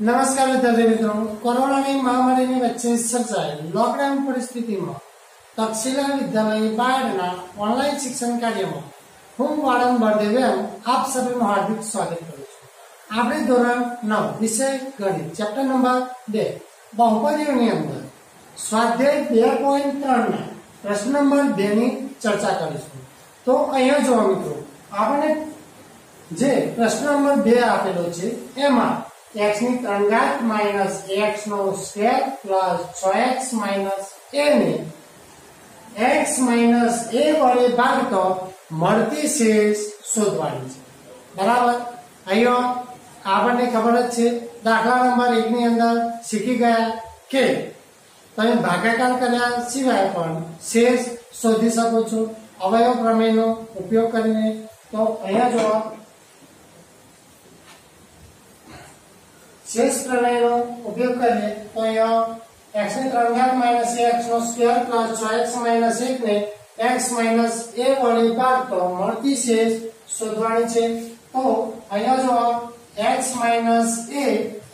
નમસ્કાર વિદ્યાર્થી મિત્રો. કોરોનાની મહામારીની વચ્ચે સર્જાયેલ લોકડાઉન પરિસ્થિતિમાં તક્ષશિલા વિદ્યાલય બાયડના ઓનલાઈન શિક્ષણ કાર્યમાં હું વાળંદ બળદેવ આપ સભીનું હાર્દિક સ્વાગત કરું છું. આપણે ધોરણ નવ વિષય ગણિત ચેપ્ટર નંબર બે, બહુપદીઓની અંદર સ્વાધ્યાય બે પોઈન્ટ ત્રણના પ્રશ્ન નંબર બે ની ચર્ચા કરીશું. તો અહીંયા જોવા મિત્રો આપણે જે પ્રશ્ન નંબર બે આપેલો છે, એમાં x ની ત્રણઘાત માઇનસ એક્સ નો સ્ક્વેર પ્લસ છ એક્સ માઇનસ એ ને એક્સ માઇનસ એ વડે ભાગતો મળતી શેષ શોધવાની છે. બરાબર? અહીંયા આપણને ખબર જ છે, દાખલા નંબર એક ની અંદર શીખી ગયા કે તમે ભાગાકાર કર્યા સિવાય પણ શેષ શોધી શકો છો. અવયવ પ્રમેયનો ઉપયોગ કરીને. તો અહીંયા જો શેષ પ્રમેયનો ઉપયોગ કરીએ તો અહીંયા x ની ત્રણ માઇનસ x નો સ્ક્વેર એક્સ માઇનસ એક ને x માઇનસ a વડે ભાગતો મળતી શેષ શોધવાની છે. તો અહીંયા જો x માઇનસ a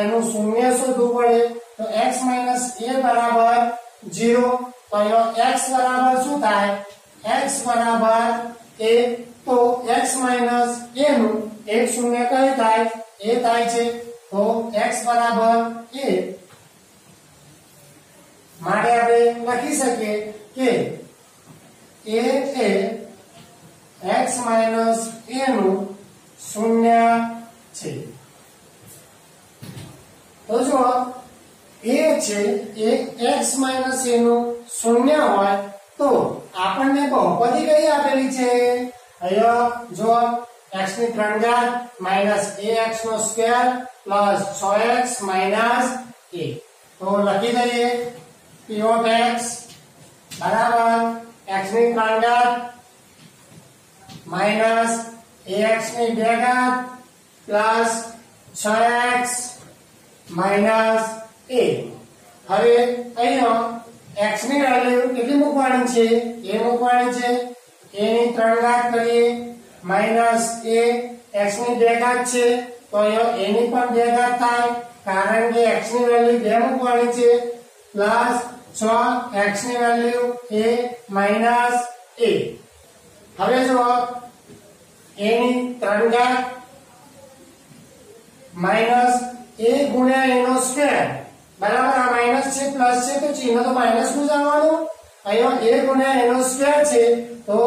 એનું શૂન્ય શોધવું પડે, તો x માઇનસ a બરાબર 0 તો અહીંયા x બરાબર શું થાય? x બરાબર a. તો x માઇનસ a નું એક શૂન્ય કઈ થાય? એ થાય છે. તો x બરાબર a માટે આપણે લખી શકીએ કે a એ x a નું શૂન્ય છે. તો જો એ છે એ x a નું શૂન્ય હોય તો આપણને બહુપદી કઈ આપેલી છે? અહીંયા જો x ની ત્રણ ઘાત માઇનસ ax નો સ્ક્વેર પ્લસ છ એક્સ માઇનસ a તો લખી દઈએ p of x બરાબર x ની ત્રણ ઘાત માઇનસ ax ની બે ઘાત પ્લસ છ એક્સ માઇનસ a હવે અહીંયા x ની વેલ્યુ કેટલી મૂકવાની છે a મૂકવાની છે a ની ત્રણ ઘાત કરીએ માઇનસ a x ની બે ઘાત છે તો અહીંયા a ની પણ બે ઘાત થાય કારણ કે x ની વેલ્યુ બે મૂકવાની છે પ્લસ 6 x ની વેલ્યુ a માઇનસ a હવે જો a ની ત્રણ ઘાત માઇનસ a ગુણ્યા a નો સ્ક્વેર બરાબર આ માઇનસ છે પ્લસ છે તો ચિહ્ન તો માઇનસનું જ આવવાનું અહીંયા a ગુણ્યા a નો સ્ક્વેર છે તો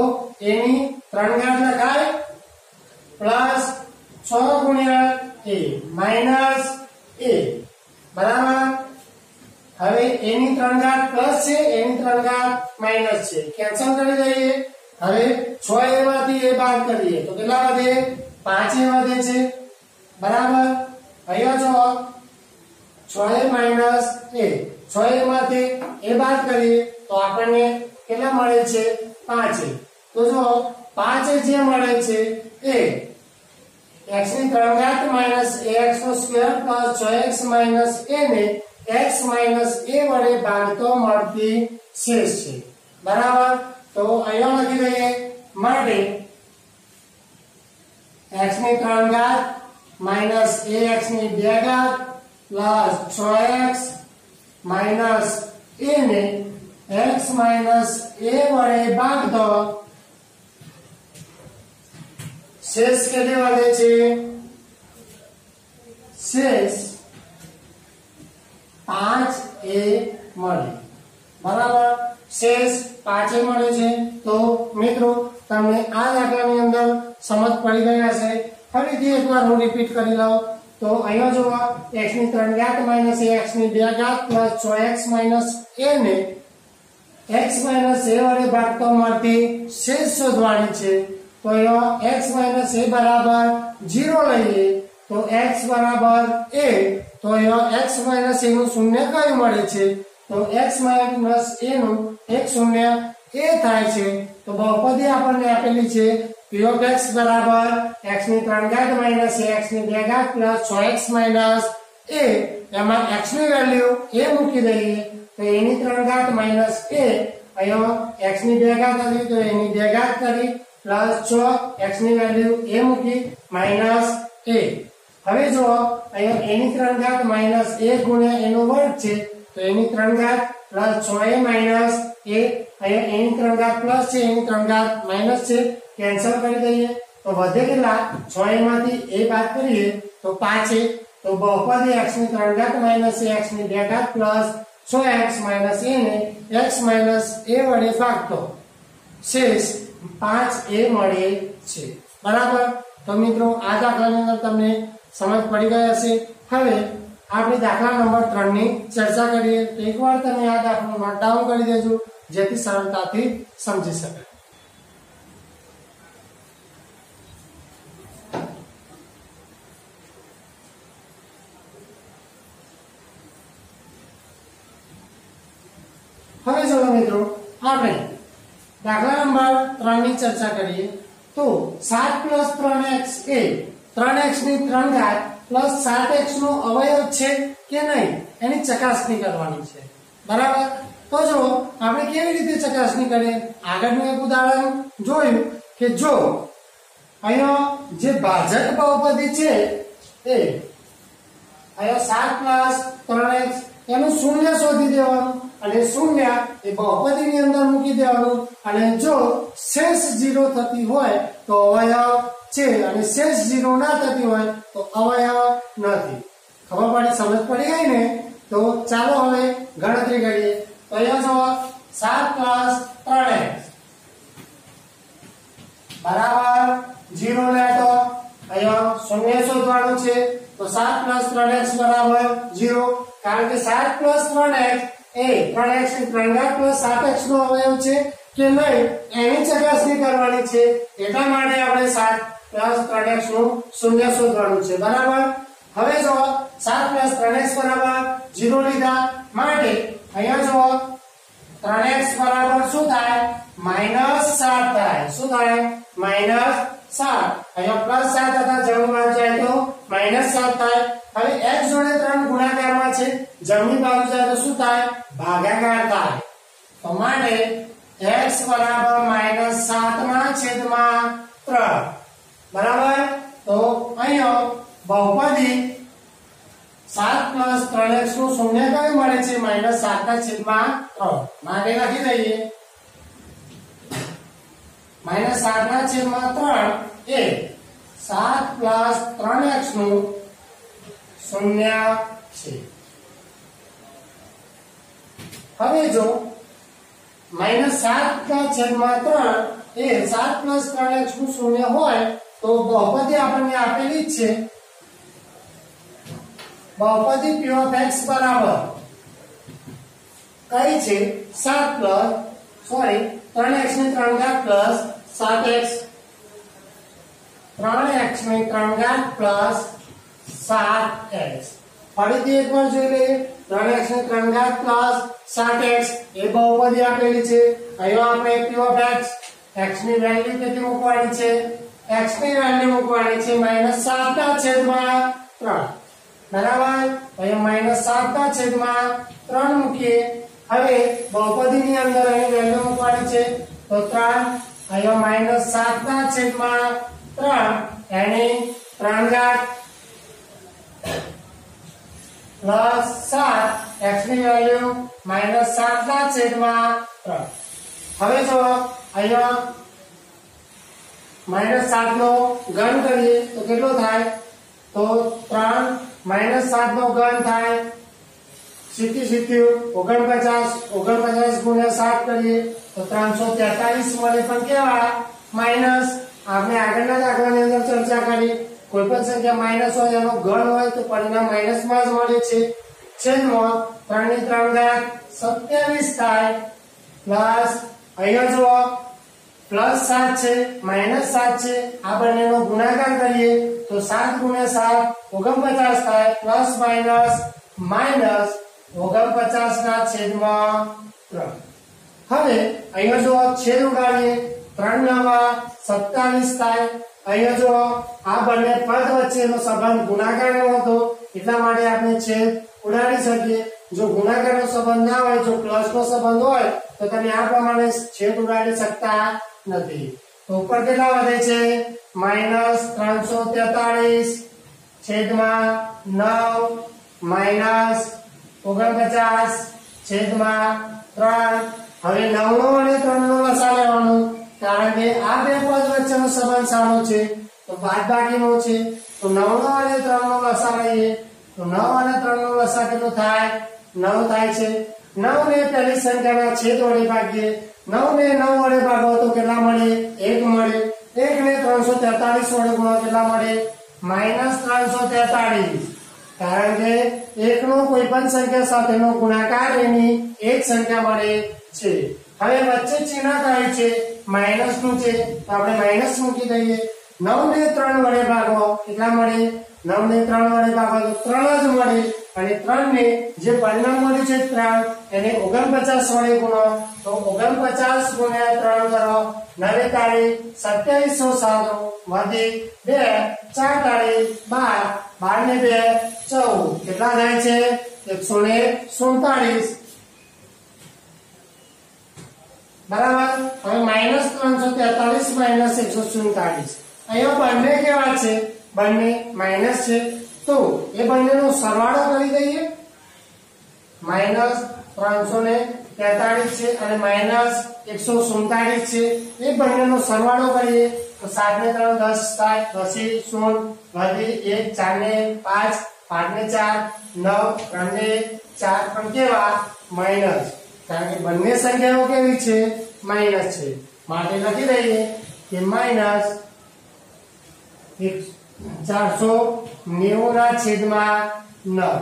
a ની ત્રણ ઘાત લખાય પ્લસ છ ગુણ્યા એ, માઇનસ એ. બરાબર? હવે એની ત્રણ ઘાત પ્લસ છે, એની ત્રણ ઘાત માઇનસ છે. કેન્સલ કરી દઈએ. હવે 6 a માંથી a બાદ કરીએ. તો કેટલા વધે? 5 a વધે છે. બરાબર? અહીંયા જો 6a માઇનસ a 6a માંથી એ બાદ કરીએ, તો આપણને કેટલા મળે છે? 5a તો જો પાંચ જે મળે છે, એ x ની ત્રણ ઘાત minus ax no square plus 6x minus a ને માઇનસ a વડે ભાગતો મળતી શેષ છે. બરાબર? તો અહીંયા લખી દઈએ માટે x ની એ ax ની બે ઘાત પ્લસ 6x માઇનસ a ને માઇનસ a વડે ભાગતો શેષ કેટલે વાગે છે શેષ પાંચ એ મળે. બરાબર? શેષ પાંચે મળે છે. તો મિત્રો, તમને આ દાખલાની અંદર સમજ પડી ગઈ હશે. ફરીથી એકવાર હું રિપીટ કરી લઉં. તો અહીંયા જોવા, x ની ત્રણ ઘાત માઇનસ x ની બે ઘાત પ્લસ 6x માઇનસ a ને, x માઇનસ a વડે ભાગતો મળતી શેષ શોધવાની છે. તો અહીંયા x માઇનસ a બરાબર 0 લઈએ, તો x બરાબર a, તો અહીંયા x માઇનસ a નું શૂન્ય કયું મળે છે? તો x માઇનસ a નું એક શૂન્ય એ થાય છે. તો બહુપદી આપણને આપેલી છે p of x બરાબર x ની ત્રણ ઘાત માઇનસ x ની બે ઘાત પ્લસ 6x માઇનસ a. એમાં x ની વેલ્યુ a મૂકી દઈએ, તો a ની ત્રણ ઘાત માઇનસ a. અહીંયા x ની બે ઘાત હતી તો a ની ઘાત કરી પ્લસ છ એક્સની વેલ્યુ એ મૂકી માઇનસ એ. હવે જો અહીંયા એની ત્રણ ઘાત માઇનસ એ ગુણ્યા એનો વર્ગ છે, તો એની ત્રણ ઘાત પ્લસ છ એ માઇનસ એ. અહીંયા એની ત્રણ ઘાત પ્લસ છે એની ત્રણ ઘાત માઇનસ છે, કેન્સલ કરી દઈએ. તો વધે કેટલા? છ એ માંથી એ બાદ કરીએ, તો પાંચ એ. તો બહુપદી એક્સની ત્રણ ઘાત માઇનસ એક્સની બે ઘાત પ્લસ છ એક્સ માઇનસ એ ને એક્સ માઇનસ એ વડે ભાગતો. શેષ પાંચ એ મળે છે. બરાબર? તો મિત્રો, આ દાખલાની અંદર તમને સમજ પડી ગઈ હશે. હવે આપણે દાખલા નંબર ત્રણની ચર્ચા કરીએ. એકવાર તમે આ દાખલો નોટ ડાઉન કરી દેજો, જેથી સરળતાથી સમજી શકાય. હવે ચલો મિત્રો, આપણે દાખલા નંબર ત્રણની ચર્ચા કરીએ, તો સાત પ્લસ ત્રણ એક્સ એ, ત્રણ એક્સની ત્રણ ઘાત પ્લસ સાત એક્સ નો અવયવ છે કે નહીં, એની ચકાસણી કરવાની છે. બરાબર? તો જો, આપણે કેવી રીતે ચકાસણી કરીએ? આગળનું એક ઉદાહરણ જોયું કે જો, અહીંયા જે ભાજક બહુપદી છે એ, અહીંયા સાત પ્લસ ત્રણ એક્સ, એનું શૂન્ય શોધી દેવાનું. અને શૂન્ય એ બહુપદી ની અંદર મૂકી દેવાનું. અને જો શેષ જીરો થતી હોય તો અવયવ છે અને શેષ જીરો ના થતી હોય તો અવયવ નથી. ખબર પડી, સમજ પડી ગઈ ને? તો ચાલો હવે ગણતરી કરીએ. તો અહીંયા જો સાત પ્લસ ત્રણ. બરાબર બરાબર જીરો લેતો અહીંયા શૂન્ય શોધવાનું છે. તો સાત પ્લસ ત્રણ એક્સ બરાબર જીરો. કારણ કે સાત પ્લસ ત્રણ એક્સ એ ત્રણ એક્સ ત્રણ પ્લસ છે, કે નહીં, એની ચકાસણી કરવાની છે. એટલા માટે આપણે સાત પ્લસ ત્રણ એક્સનું શૂન્ય શોધવાનું છે. બરાબર? હવે જો સાત પ્લસ ત્રણ બરાબર જીરો લીધા. માટે અહીંયા જો ત્રણ એક્સ બરાબર શું થાય? માઇનસ સાત થાય. શું થાય? માઇનસ સાત. અહીંયા પ્લસ સાત હતા જમણમાં જાય તો માઇનસ સાત થાય. હવે x જોડે 3 ગુણાકારમાં છે. જમણી બાજુ જાય તો શું થાય? ભાગાકાર થાય. તો માટે x બરાબર -7 ના છેદમાં 3 બરાબર? તો અહીંયા બહુપદી 7 3x નું શૂન્ય કયું મળે છે? -7 ના છેદમાં 3 માટે લખી દઈએ. -7 ના છેદમાં 3 એ 7 3x નું શૂન્ય છે. હવે જો માઇનસ સાત ના છેદમાં ત્રણ એ સાત પ્લસ ત્રણનું શૂન્ય હોય તો બહુપદી આપણને આપેલી જ છે. બહુપદી પી એક્સ બરાબર કઈ છે? સાત પ્લસ, સોરી, ત્રણ એક્સની ત્રણ ઘાત પ્લસ સાત એક્સ ત્રણ એક્સની ત્રણ ઘાત પ્લસ સાત એક્સ. ફરીથી એકવાર જોઈ લઈએ. ત્રણ એક્સ ને ત્રણ ઘાત પ્લસ સાત એક્સ. એ બહુપદી આપેલી છે. અહીંયા આપણે પી ઓફ એક્સ એક્સની વેલ્યુ કેટલી મૂકવાની છે? એક્સની વેલ્યુ મૂકવાની છે માઇનસ સાત ના છેદમાં ત્રણ. બરાબર? અહીંયા માઇનસ સાત ના છેદમાં ત્રણ મૂકીએ. હવે બહુપદી ની અંદર અહીં વેલ્યુ મૂકવાની છે. તો ત્રણ. અહીંયા માઇનસ સાત ના છેદમાં ત્રણ. એની ત્રણ ઘાત પ્લસ સાત, એક્સની વેલ્યુ માઇનસ સાત ના છેદમાં ત્રણ. હવે જો અહીંયા માઇનસ સાત નો ગણ કરીએ, તો કેટલો થાય? તો ત્રણ માઇનસ સાત નો ગણ થાય સીધી સીધું ઓગણપચાસ ઓગણપચાસ ગુણ્યા સાત કરીએ, તો ત્રણસો તેતાલીસ મળે પણ કેવા? માઇનસ. આપણે આગળના દાખલાની અંદર ચર્ચા કરી. કોઈ પણ સંખ્યા માઇનસ હોય, એનો ગણ હોય તો પરિણામ માઇનસમાં જ મળે છે. છેદમાં ત્રણની ત્રણ ઘાત સત્યાવીસ થાય, પ્લસ અહીંયા જુઓ, પ્લસ સાત છે માઇનસ સાત છે, આ બંનેનો ગુણાકાર કરીએ તો સાત ગુણ્યા સાત, ઓગણપચાસ થાય, પ્લસ માઇનસ માઇનસ ઓગણપચાસ ના છેદમાં ત્રણ. હવે અહીંયા જો છેદ ઉડાડીએ ત્રણ નવા સત્તાવીસ થાય. અહીંયા જો આ બંને પદ વચ્ચેનો સંબંધ ગુણાકારનો હતો, એટલા માટે આપણે છેદ ઉડાડી શકીએ. જો ગુણાકારનો સંબંધ ના હોય, જો પ્લસનો સંબંધ હોય, તો તમે આ પ્રમાણે છેદ ઉડાડી શકતા નથી. તો ઉપર કેટલા વધે છે? માઇનસ ત્રણસો તેતાળીસ છેદમાં નવ માઇનસ ઓગણપચાસ છેદમાં ત્રણ. હવે નવનો અને ત્રણનો લસા લેવાનો. કારણ કે આ બે પદ વચ્ચેનો સંબંધ સારો છે, તો બાદબાકીનો છે, તો નવનો અને ત્રણનો લસા લઈએ. તો નવ અને ત્રણનો લસા કેટલો થાય? નવ થાય છે. નવ ને પહેલી સંખ્યાના છેદ વડે ભાગીએ. નવ ને નવ વડે ભાગો તો કેટલા મળે? એક મળે. એક ને ત્રણસો તેતાલીસ વડે ગુણો કેટલા મળે? માઇનસ ત્રણસો તેતાલીસ કારણ કે એકનો કોઈ પણ સંખ્યા સાથેનો ગુણાકાર એની એક સંખ્યા મળે છે. હવે વચ્ચે ચિહ્ન કયું છે માઇનસનું છે, તો આપણે માઇનસ મૂકી દઈએ. નવ ને ત્રણ વડે ભાગો, કેટલા મળે? નવ ને ત્રણ વડે ભાગો તો ત્રણ જ મળે. અને ત્રણ ને જે પરિણામ મળ્યું છે ત્રણ, એને ઓગણપચાસ વડે ગુણો. તો ઓગણપચાસ ગુણ્યા ત્રણ કરો. નવે તાળી સત્યાવીસો સાત વધી બે, ચાર તાળી બાર બાર ને બે ચૌદ. કેટલા થાય છે? એકસો ને સુડતાલીસ બરાબર? હવે માઇનસ ત્રણસો તેતાલીસ માઇનસ એકસો સુડતાલીસ અહીંયા બંને કેવા છે? બંને માઇનસ છે. તો એ બંનેનો સરવાળો કરી દઈએ. માઇનસ ત્રણસો ને તેતાલીસ છે અને માઇનસ એકસો સુડતાલીસ છે. એ બંનેનો સરવાળો કરીએ. તો સાત ને ત્રણ દસ સાત દસી શૂન્ય વધી એક ચાર ને પાંચ પાંચ ને ચાર, નવ ત્રણ ને ચાર. પણ કેવા? માઇનસ કારણ કે બંને સંખ્યાઓ કેવી છે? માઇનસ છે. માટે લખી દઈએ કે માઇનસ ચારસો નેવું ના છેદમાં નવ.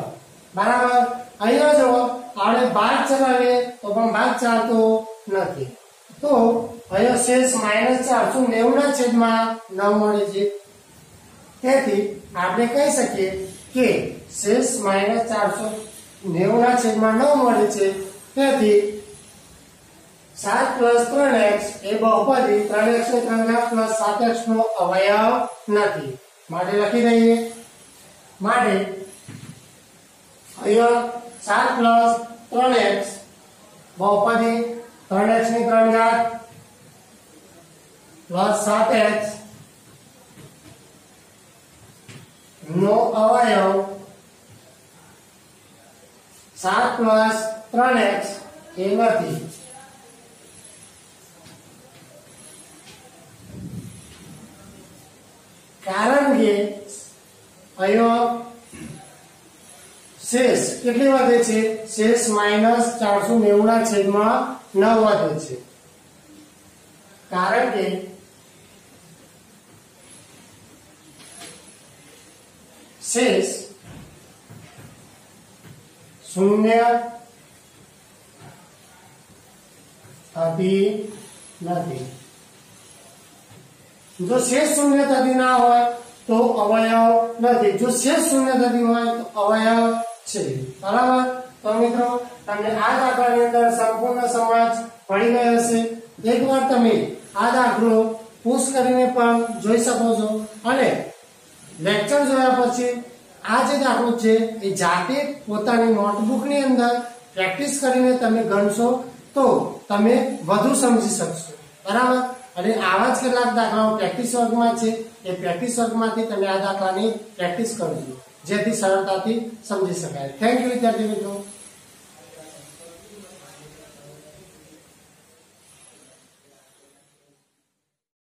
બરાબર? અહીંયા જો આપણે ભાગ ચલાવીએ તો પણ ભાગ ચાલતો નથી. તો અહીંયા શેષ માઇનસ ચારસો નેવું ના છેદમાં નવ મળે છે. તેથી આપણે કહી શકીએ કે શેષ માઇનસ ચારસો નેવું ના છેદમાં નવ મળે છે. તેથી સાત પ્લસ ત્રણ એક્સ એ બહુપદી ત્રણ એક્સ ને ત્રણ ઘાત પ્લસ સાત એક્સ નો અવયવ નથી. માટે લખી દઈએ. માટે અહીંયા સાત પ્લસ ત્રણ એક્સ બહુપદી ત્રણ એક્સની ત્રણ ઘાત પ્લસ સાત એક્સ નો અવયવ સાત પ્લસ ત્રણ એક્સ એ નથી કારણ કે અહીંયા શેષ કેટલી વધે છે? શેષ માઇનસ ચારસો નેવું ના છેદમાં નવ વધે છે. કારણ કે શેષ શૂન્ય થતી નથી. જો શેષ શૂન્ય થતી ના હોય તો અવયવ નથી. જો શેષ શૂન્ય થતી હોય તો અવયવ છે. બરાબર? તો મિત્રો, તમને આ દાખલાની અંદર સંપૂર્ણ સમાજ પડી ગયો હશે. એકવાર તમે આ દાખલો પુશ કરીને પણ જોઈ શકો છો. અને લેક્ચર જોયા પછી આ જે દાખલો છે, એ જાતે પોતાની નોટબુકની અંદર પ્રેક્ટિસ કરીને તમે ગણશો. તો તમે વધુ સમજી શકશો. બરાબર? અને આવા જ કેટલાક દાખલાઓ પ્રેક્ટિસ વર્ગમાં છે. એ પ્રેક્ટિસ વર્ગમાંથી તમે આ દાખલાની પ્રેક્ટિસ કરજો. જેથી સરળતાથી સમજી શકાય. થેન્ક યુ વિદ્યાર્થી મિત્રો.